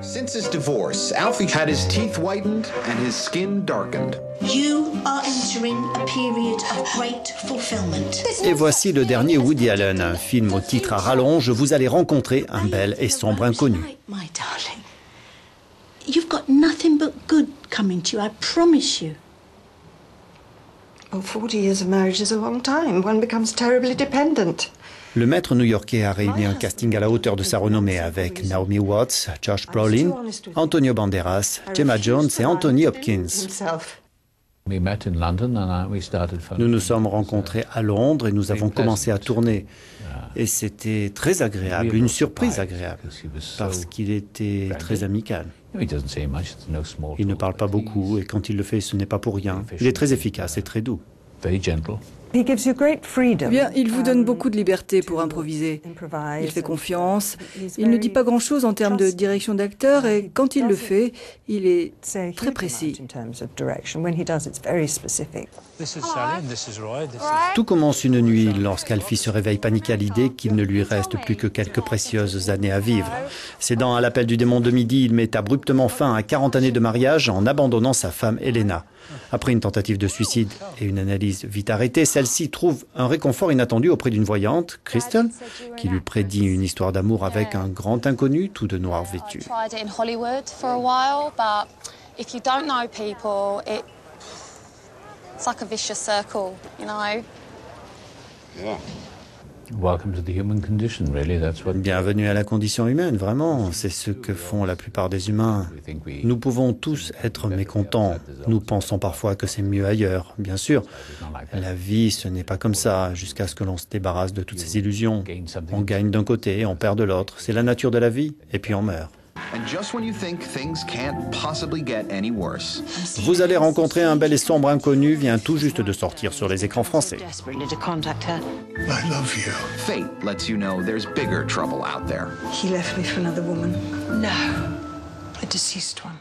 Since his divorce, Alfie had his teeth whitened and his skin darkened. You are entering a period of great fulfillment. Et voici le dernier Woody Allen, un film au titre à rallonge. Vous allez rencontrer un bel et sombre inconnu. My darling, you've got nothing but good coming to you, I promise you. Le maître new-yorkais a réuni un casting à la hauteur de sa renommée avec Naomi Watts, Josh Brolin, Antonio Banderas, Gemma Jones et Anthony Hopkins. Nous nous sommes rencontrés à Londres et nous avons commencé à tourner. Et c'était très agréable, une surprise agréable, parce qu'il était très amical. Il ne parle pas beaucoup et quand il le fait, ce n'est pas pour rien. Il est très efficace et très doux. Eh bien, il vous donne beaucoup de liberté pour improviser. Il fait confiance. Il ne dit pas grand-chose en termes de direction d'acteur et quand il le fait, il est très précis. Tout commence une nuit lorsqu'Alfie se réveille paniqué à l'idée qu'il ne lui reste plus que quelques précieuses années à vivre. Cédant à l'appel du démon de midi, il met abruptement fin à 40 années de mariage en abandonnant sa femme Elena. Après une tentative de suicide et une analyse vite arrêtée, celle-ci trouve un réconfort inattendu auprès d'une voyante, Kristen, qui lui prédit une histoire d'amour avec un grand inconnu tout de noir vêtu. Bienvenue à la condition humaine, vraiment. C'est ce que font la plupart des humains. Nous pouvons tous être mécontents. Nous pensons parfois que c'est mieux ailleurs. Bien sûr, la vie, ce n'est pas comme ça, jusqu'à ce que l'on se débarrasse de toutes ces illusions. On gagne d'un côté, on perd de l'autre. C'est la nature de la vie, et puis on meurt. Vous allez rencontrer un bel et sombre inconnu, vient tout juste de sortir sur les écrans français. I love you. Fate lets you know there's bigger trouble out there. He left me for another woman. No, a deceased one.